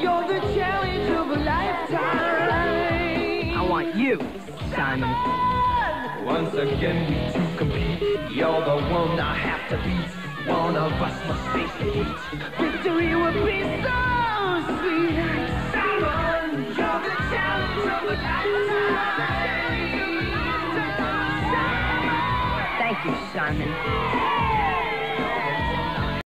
You're the challenge of a lifetime. I want you, Simon. Once again, we two compete. You're the one I have to beat. One of us must face the heat. Victory would be so sweet. Simon, you're the challenge of a lifetime. Thank you, Simon.